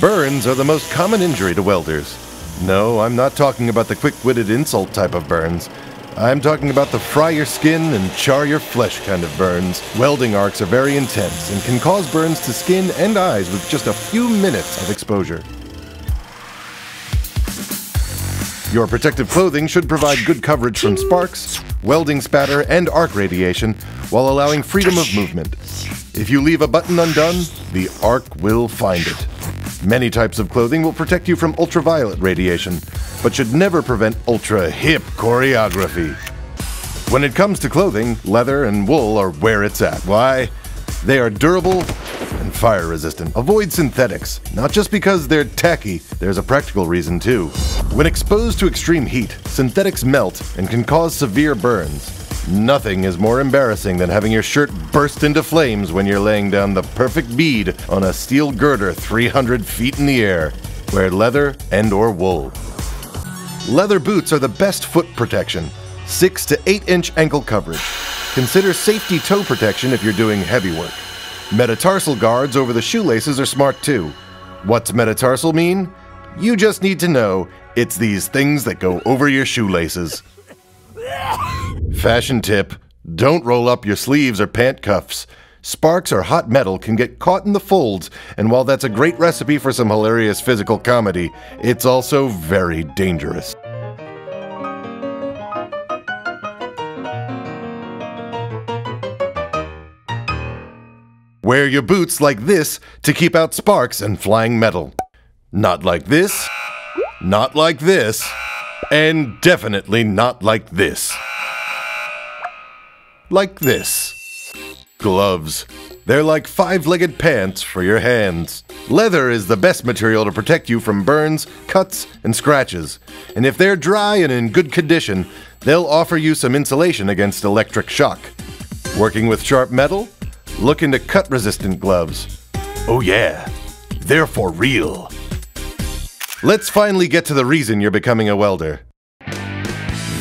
Burns are the most common injury to welders. No, I'm not talking about the quick witted insult type of burns. I'm talking about the fry your skin and char your flesh kind of burns. Welding arcs are very intense and can cause burns to skin and eyes with just a few minutes of exposure. Your protective clothing should provide good coverage from sparks, welding spatter, and arc radiation while allowing freedom of movement. If you leave a button undone, the arc will find it. Many types of clothing will protect you from ultraviolet radiation, but should never prevent ultra hip choreography. When it comes to clothing, leather and wool are where it's at. Why? They are durable and fire resistant. Avoid synthetics, not just because they're tacky, there's a practical reason too. When exposed to extreme heat, synthetics melt and can cause severe burns. Nothing is more embarrassing than having your shirt burst into flames when you're laying down the perfect bead on a steel girder 300 feet in the air. Wear leather and or wool. Leather boots are the best foot protection. 6 to 8 inch ankle coverage. Consider safety toe protection if you're doing heavy work. Metatarsal guards over the shoelaces are smart too. What's metatarsal mean? You just need to know it's these things that go over your shoelaces. Fashion tip don't roll up your sleeves or pant cuffs. Sparks or hot metal can get caught in the folds, and while that's a great recipe for some hilarious physical comedy, it's also very dangerous. Wear your boots like this to keep out sparks and flying metal. Not like this, not like this, and definitely not like this. Like this. Gloves. They're like five legged pants for your hands. Leather is the best material to protect you from burns, cuts, and scratches. And if they're dry and in good condition, they'll offer you some insulation against electric shock. Working with sharp metal? Look into cut resistant gloves. Oh, yeah, they're for real. Let's finally get to the reason you're becoming a welder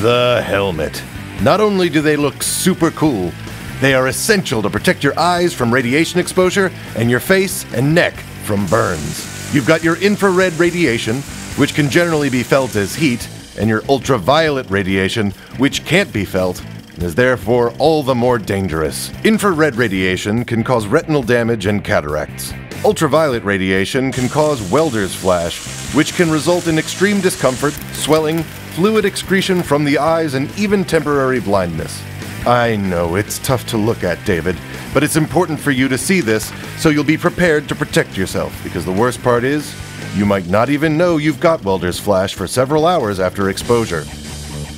the helmet. Not only do they look super cool, they are essential to protect your eyes from radiation exposure and your face and neck from burns. You've got your infrared radiation, which can generally be felt as heat, and your ultraviolet radiation, which can't be felt and is therefore all the more dangerous. Infrared radiation can cause retinal damage and cataracts. Ultraviolet radiation can cause welder's flash, which can result in extreme discomfort, swelling, fluid excretion from the eyes, and even temporary blindness. I know it's tough to look at, David, but it's important for you to see this so you'll be prepared to protect yourself, because the worst part is, you might not even know you've got welder's flash for several hours after exposure.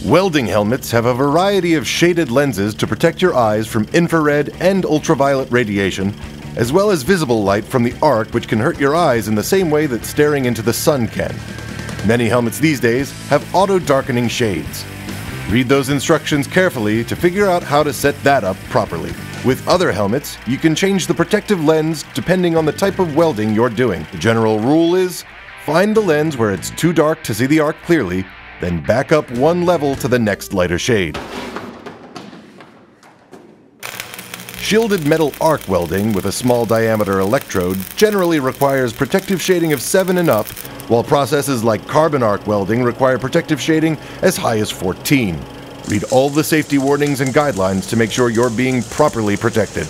Welding helmets have a variety of shaded lenses to protect your eyes from infrared and ultraviolet radiation, as well as visible light from the arc, which can hurt your eyes in the same way that staring into the sun can. Many helmets these days have auto darkening shades. Read those instructions carefully to figure out how to set that up properly. With other helmets, you can change the protective lens depending on the type of welding you're doing. The general rule is find the lens where it's too dark to see the arc clearly, then back up one level to the next lighter shade. Shielded metal arc welding with a small diameter electrode generally requires protective shading of 7 and up, while processes like carbon arc welding require protective shading as high as 14. Read all the safety warnings and guidelines to make sure you're being properly protected.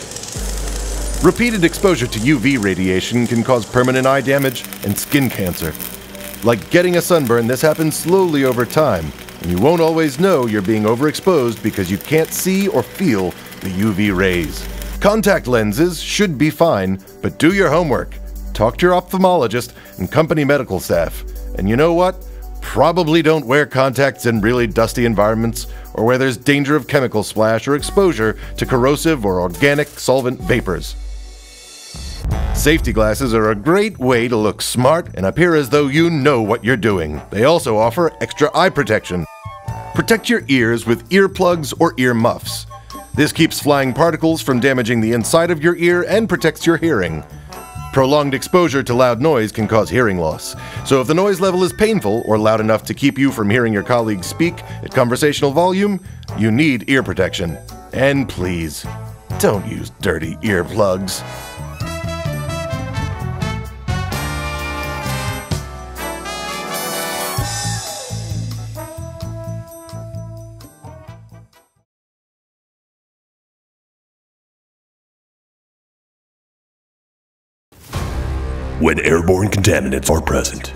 Repeated exposure to UV radiation can cause permanent eye damage and skin cancer. Like getting a sunburn, this happens slowly over time, and you won't always know you're being overexposed because you can't see or feel the UV rays. Contact lenses should be fine, but do your homework. Talk to your ophthalmologist and company medical staff. And you know what? Probably don't wear contacts in really dusty environments or where there's danger of chemical splash or exposure to corrosive or organic solvent vapors. Safety glasses are a great way to look smart and appear as though you know what you're doing. They also offer extra eye protection. Protect your ears with earplugs or ear muffs. This keeps flying particles from damaging the inside of your ear and protects your hearing. Prolonged exposure to loud noise can cause hearing loss, so if the noise level is painful or loud enough to keep you from hearing your colleagues speak at conversational volume, you need ear protection. And please, don't use dirty earplugs. When airborne contaminants are present.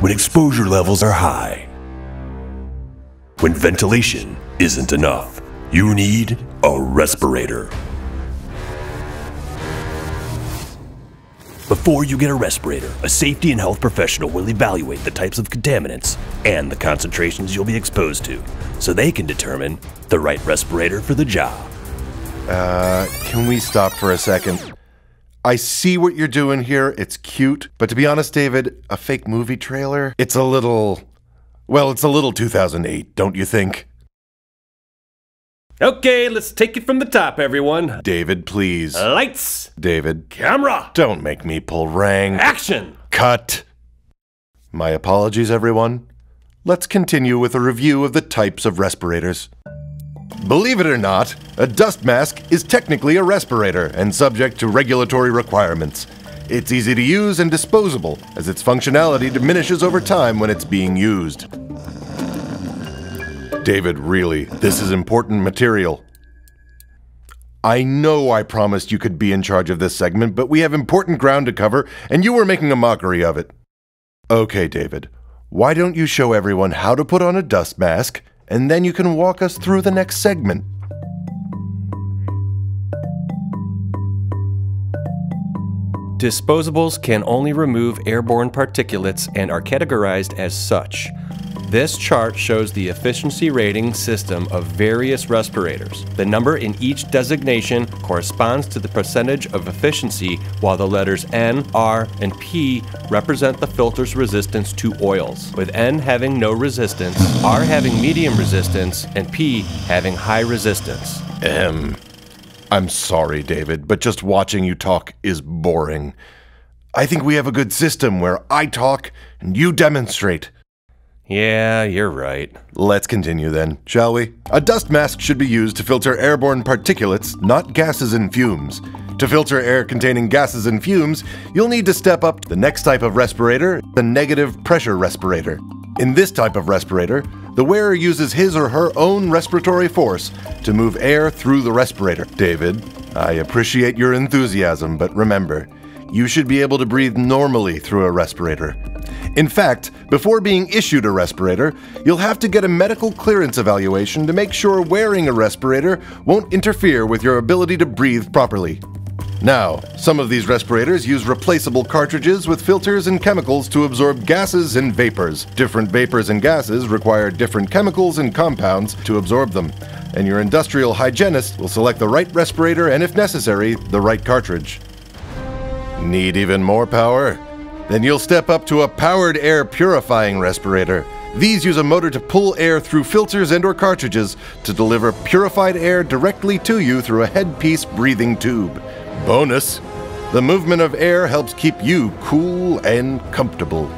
When exposure levels are high. When ventilation isn't enough, you need a respirator. Before you get a respirator, a safety and health professional will evaluate the types of contaminants and the concentrations you'll be exposed to so they can determine the right respirator for the job. Uh, can we stop for a second? I see what you're doing here. It's cute. But to be honest, David, a fake movie trailer? It's a little. Well, it's a little 2008, don't you think? Okay, let's take it from the top, everyone. David, please. Lights, David, camera, don't make me pull rang. action. Cut. My apologies, everyone. Let's continue with a review of the types of respirators. Believe it or not, a dust mask is technically a respirator and subject to regulatory requirements. It's easy to use and disposable, as its functionality diminishes over time when it's being used. David, really, this is important material. I know I promised you could be in charge of this segment, but we have important ground to cover, and you were making a mockery of it. Okay, David, why don't you show everyone how to put on a dust mask, and then you can walk us through the next segment? Disposables can only remove airborne particulates and are categorized as such. This chart shows the efficiency rating system of various respirators. The number in each designation corresponds to the percentage of efficiency, while the letters N, R, and P represent the filter's resistance to oils, with N having no resistance, R having medium resistance, and P having high resistance. Ahem. I'm sorry, David, but just watching you talk is boring. I think we have a good system where I talk and you demonstrate. Yeah, you're right. Let's continue then, shall we? A dust mask should be used to filter airborne particulates, not gases and fumes. To filter air containing gases and fumes, you'll need to step up to the next type of respirator, the negative pressure respirator. In this type of respirator, the wearer uses his or her own respiratory force to move air through the respirator. David, I appreciate your enthusiasm, but remember, you should be able to breathe normally through a respirator. In fact, before being issued a respirator, you'll have to get a medical clearance evaluation to make sure wearing a respirator won't interfere with your ability to breathe properly. Now, some of these respirators use replaceable cartridges with filters and chemicals to absorb gases and vapors. Different vapors and gases require different chemicals and compounds to absorb them, and your industrial hygienist will select the right respirator and, if necessary, the right cartridge. Need even more power? Then you'll step up to a powered air purifying respirator. These use a motor to pull air through filters and or cartridges to deliver purified air directly to you through a headpiece breathing tube. Bonus, the movement of air helps keep you cool and comfortable.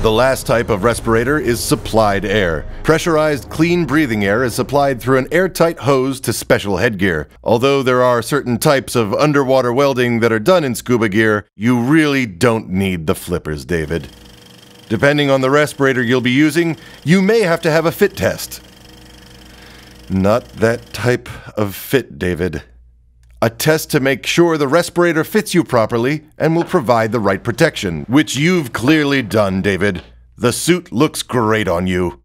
The last type of respirator is supplied air. Pressurized, clean breathing air is supplied through an airtight hose to special headgear. Although there are certain types of underwater welding that are done in scuba gear, you really don't need the flippers, David. Depending on the respirator you'll be using, you may have to have a fit test. Not that type of fit, David. A test to make sure the respirator fits you properly and will provide the right protection, which you've clearly done, David. The suit looks great on you.